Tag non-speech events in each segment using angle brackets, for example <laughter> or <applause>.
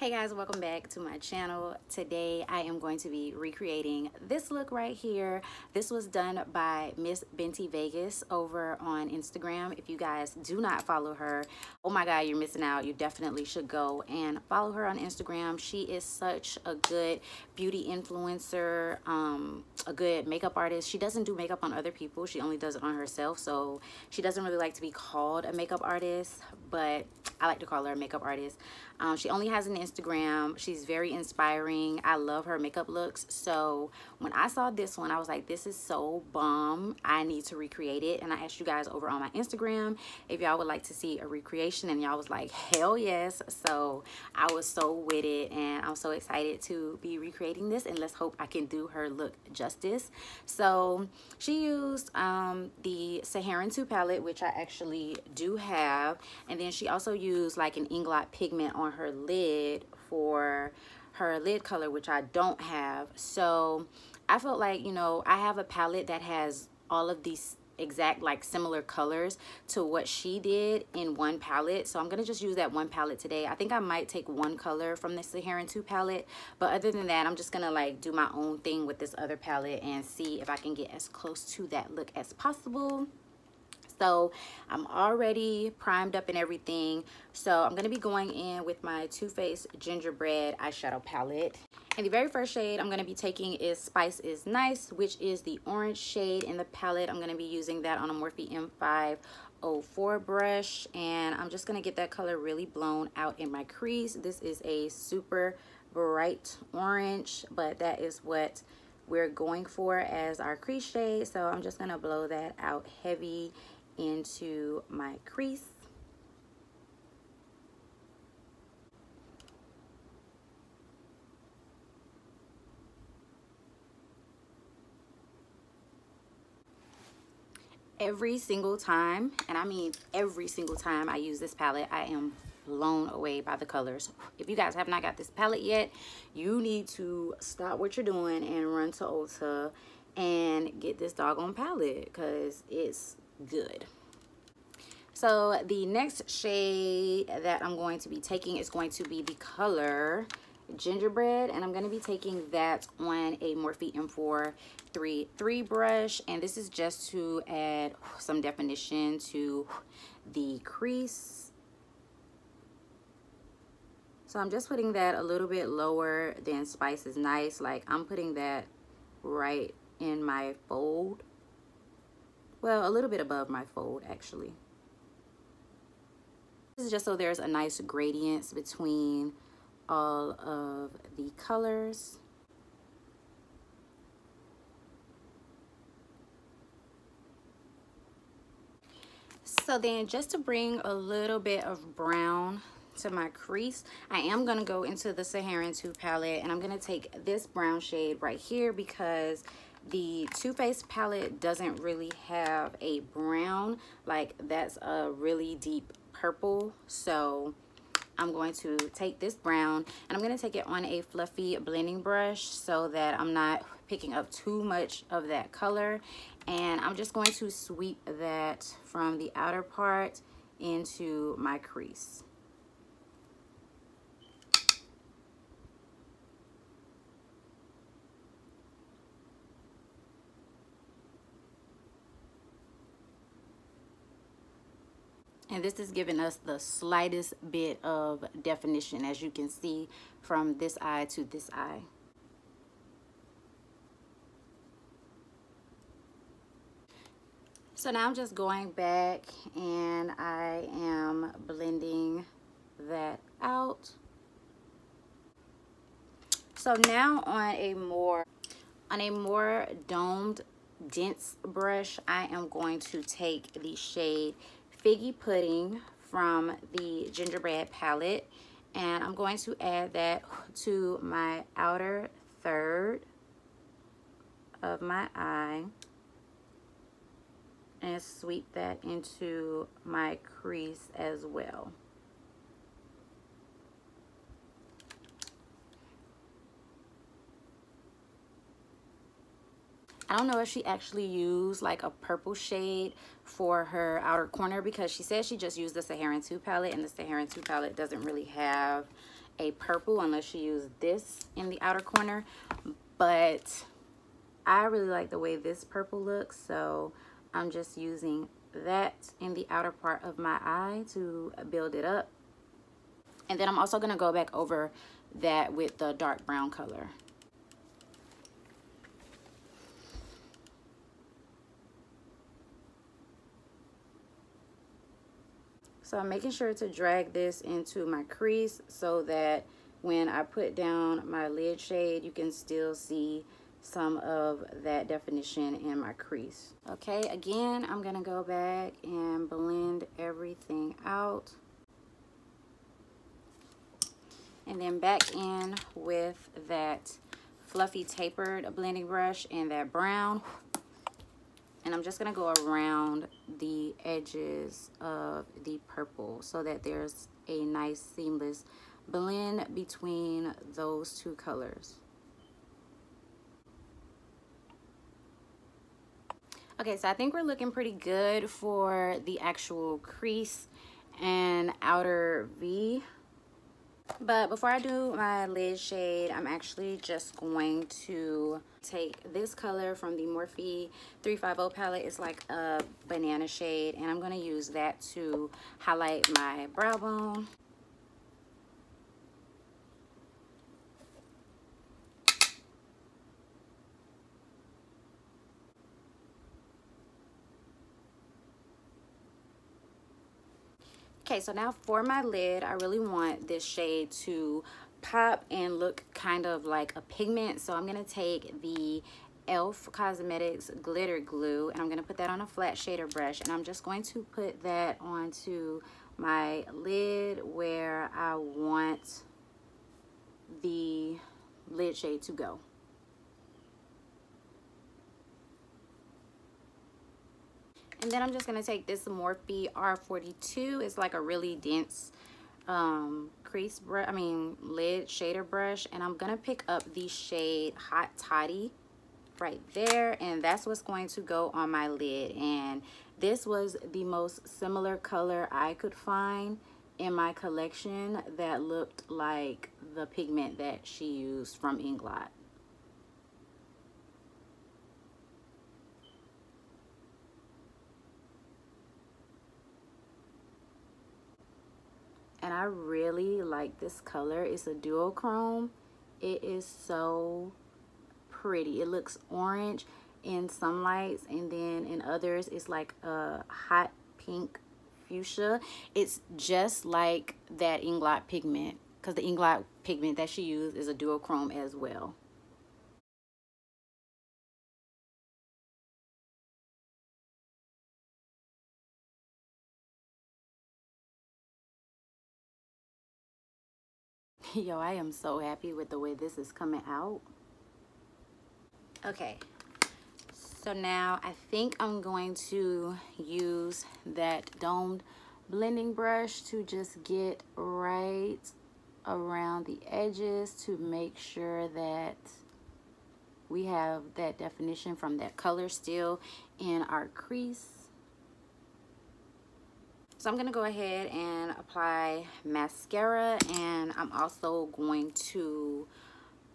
Hey guys, welcome back to my channel. Today I am going to be recreating this look right here. This was done by Miss Bentivegas over on Instagram. If you guys do not follow her, oh my god, you're missing out. You definitely should go and follow her on Instagram. She is such a good beauty influencer, um, a good makeup artist. She doesn't do makeup on other people. She only does it on herself. So she doesn't really like to be called a makeup artist, but I like to call her a makeup artist. Um, she only has an Instagram. She's very inspiring. I love her makeup looks. So when I saw this one, I was like, this is so bomb. I need to recreate it. And I asked you guys over on my Instagram if y'all would like to see a recreation. And y'all was like, hell yes. So I was so with it. And I'm so excited to be recreating this. And let's hope I can do her look justice. So she used um, the Saharan 2 palette, which I actually do have. And then she also used like an Inglot pigment on her lid for her lid color, which I don't have. So I felt like, you know, I have a palette that has all of these exact like similar colors to what she did in one palette. So i'm gonna just use that one palette today. I think i might take one color from the saharan 2 palette but other than that i'm just gonna like do my own thing with this other palette and see if i can get as close to that look as possible so I'm already primed up and everything. So I'm going to be going in with my Too Faced Gingerbread eyeshadow palette. And the very first shade I'm going to be taking is Spice is Nice, which is the orange shade in the palette. I'm going to be using that on a Morphe M504 brush. And I'm just going to get that color really blown out in my crease. This is a super bright orange, but that is what we're going for as our crease shade. So I'm just going to blow that out heavy into my crease. Every single time, and I mean every single time I use this palette, I am blown away by the colors. If you guys have not got this palette yet, you need to stop what you're doing and run to Ulta and get this doggone palette because it's good. So the next shade that I'm going to be taking is going to be the color gingerbread and I'm going to be taking that on a Morphe M4 3 brush and this is just to add some definition to the crease so I'm just putting that a little bit lower than Spice is Nice like I'm putting that right in my fold well, a little bit above my fold, actually. This is just so there's a nice gradient between all of the colors. So then just to bring a little bit of brown to my crease, I am going to go into the Saharan 2 palette and I'm going to take this brown shade right here because the Too Faced palette doesn't really have a brown. Like that's a really deep purple. So I'm going to take this brown and I'm going to take it on a fluffy blending brush so that I'm not picking up too much of that color. And I'm just going to sweep that from the outer part into my crease. And this is giving us the slightest bit of definition as you can see from this eye to this eye. So now I'm just going back and I am blending that out. So now on a more on a more domed dense brush I am going to take the shade Figgy Pudding from the Gingerbread palette. And I'm going to add that to my outer third of my eye. And sweep that into my crease as well. I don't know if she actually used like a purple shade for her outer corner because she says she just used the Saharan 2 palette and the Saharan 2 palette doesn't really have a purple unless you use this in the outer corner. But I really like the way this purple looks. So I'm just using that in the outer part of my eye to build it up. And then I'm also going to go back over that with the dark brown color. So I'm making sure to drag this into my crease so that when I put down my lid shade, you can still see some of that definition in my crease. Okay, again, I'm gonna go back and blend everything out. And then back in with that fluffy tapered blending brush and that brown and I'm just going to go around the edges of the purple so that there's a nice seamless blend between those two colors. Okay, so I think we're looking pretty good for the actual crease and outer V. But before I do my lid shade, I'm actually just going to take this color from the Morphe 350 palette. It's like a banana shade, and I'm going to use that to highlight my brow bone. Okay, so now for my lid, I really want this shade to pop and look kind of like a pigment. So I'm going to take the e.l.f. Cosmetics Glitter Glue and I'm going to put that on a flat shader brush. And I'm just going to put that onto my lid where I want the lid shade to go. And then I'm just to take this Morphe R42. It's like a really dense um, crease brush, I mean lid shader brush. And I'm to pick up the shade Hot Toddy right there. And that's what's going to go on my lid. And this was the most similar color I could find in my collection that looked like the pigment that she used from Inglot. And I really like this color. It's a duochrome. It is so pretty. It looks orange in some lights and then in others it's like a hot pink fuchsia. It's just like that Inglot pigment because the Inglot pigment that she used is a duochrome as well. <laughs> Yo, I am so happy with the way this is coming out. Okay, so now I think I'm going to use that domed blending brush to just get right around the edges to make sure that we have that definition from that color still in our crease. So I'm going to go ahead and apply mascara and I'm also going to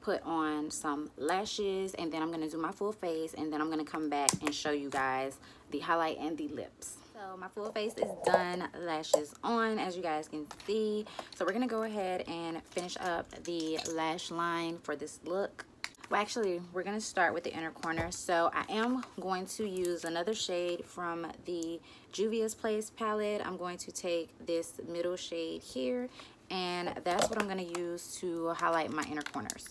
put on some lashes and then I'm going to do my full face and then I'm going to come back and show you guys the highlight and the lips. So my full face is done, lashes on as you guys can see. So we're going to go ahead and finish up the lash line for this look well actually we're going to start with the inner corner. So I am going to use another shade from the Juvia's Place palette. I'm going to take this middle shade here and that's what I'm going to use to highlight my inner corners.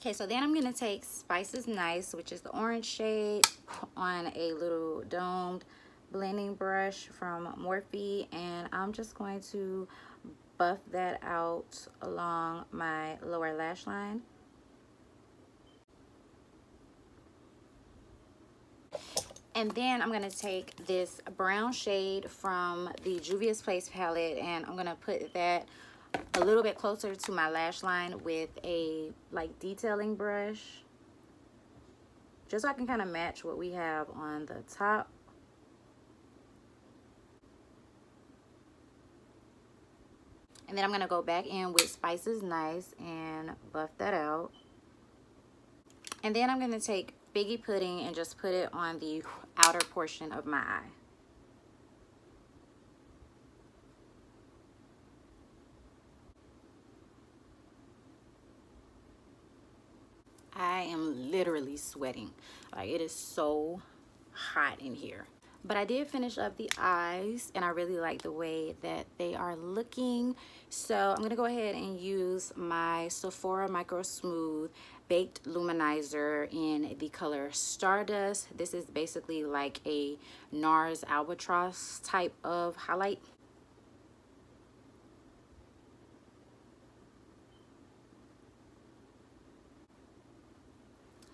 Okay, so then I'm going to take Spices Nice, which is the orange shade, on a little domed blending brush from Morphe and I'm just going to buff that out along my lower lash line. And then I'm going to take this brown shade from the Juvia's Place palette and I'm going to put that a little bit closer to my lash line with a like detailing brush just so I can kind of match what we have on the top. And then I'm going to go back in with Spices Nice and buff that out. And then I'm going to take Figgy Pudding and just put it on the outer portion of my eye. I am literally sweating. Like it is so hot in here. But I did finish up the eyes and I really like the way that they are looking. So I'm gonna go ahead and use my Sephora Micro Smooth Baked Luminizer in the color Stardust. This is basically like a NARS Albatross type of highlight.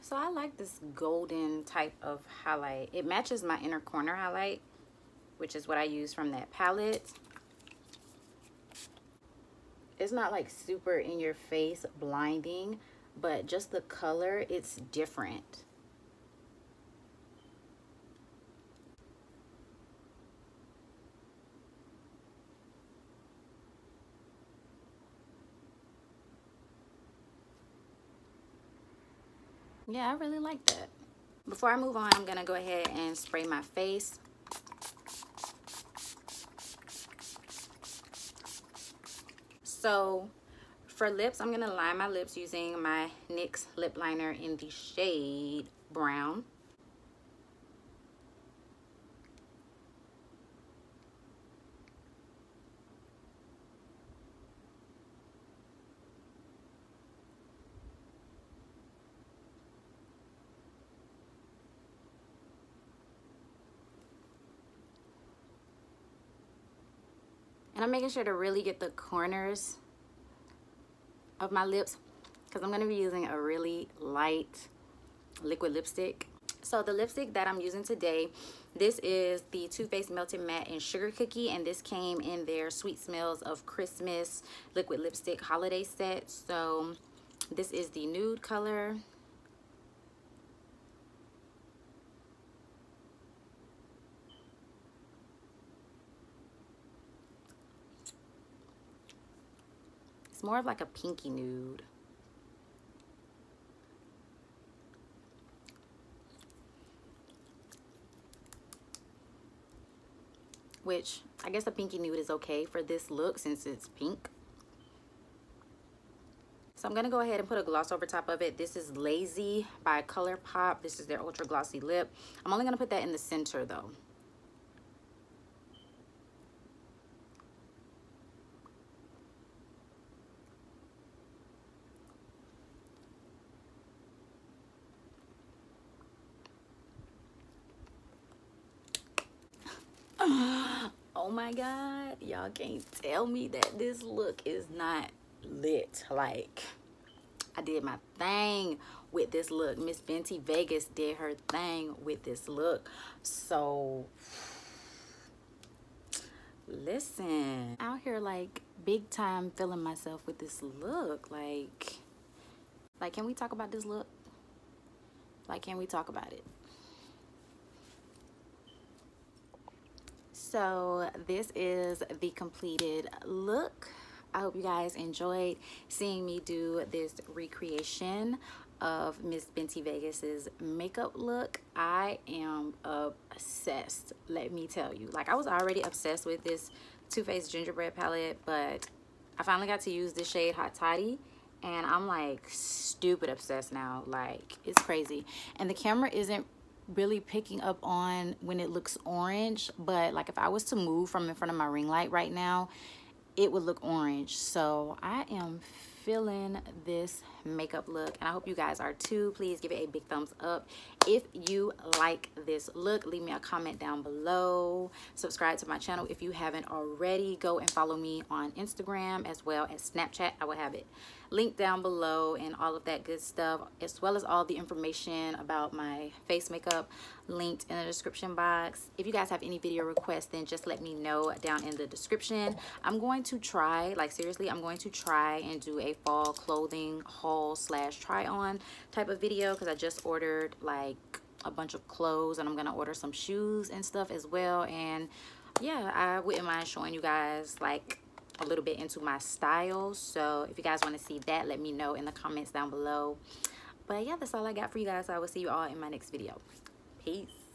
So I like this golden type of highlight. It matches my inner corner highlight, which is what I use from that palette. It's not like super in your face blinding, but just the color, it's different. Yeah, I really like that. Before I move on, I'm going to go ahead and spray my face. So for lips, I'm going to line my lips using my NYX lip liner in the shade Brown. And I'm making sure to really get the corners of my lips because I'm going to be using a really light liquid lipstick. So the lipstick that I'm using today, this is the Too Faced Melted Matte in Sugar Cookie. And this came in their Sweet Smells of Christmas liquid lipstick holiday set. So this is the nude color. It's more of like a pinky nude. Which I guess a pinky nude is okay for this look since it's pink. So I'm going to go ahead and put a gloss over top of it. This is Lay-Z by ColourPop. This is their Ultra Glossy Lip. I'm only going to put that in the center though. oh my god y'all can't tell me that this look is not lit. Like i did my thing with this look. Miss Bentivegas did her thing with this look. So listen out here like big time feeling myself with this look. Like like can we talk about this look? Like can we talk about it so this is the completed look. I hope you guys enjoyed seeing me do this recreation of miss Bentivegas's makeup look. I am obsessed let me tell you. Like i was already obsessed with this Too Faced gingerbread palette but i finally got to use the shade hot toddy and i'm like stupid obsessed now. Like it's crazy. And the camera isn't really picking up on when it looks orange but like if I was to move from in front of my ring light right now it would look orange. So I am feeling this makeup look and I hope you guys are too. Please give it a big thumbs up. If you like this look leave me a comment down below. Subscribe to my channel if you haven't already. Go and follow me on Instagram as well as Snapchat. I will have it link down below and all of that good stuff as well as all the information about my face makeup linked in the description box. If you guys have any video requests then just let me know down in the description. I'm going to try like seriously i'm going to try and do a fall clothing haul slash try on type of video because I just ordered like a bunch of clothes and I'm gonna order some shoes and stuff as well. And yeah I wouldn't mind showing you guys like a little bit into my style. so if you guys want to see that let me know in the comments down below. But yeah that's all I got for you guys. So I will see you all in my next video. Peace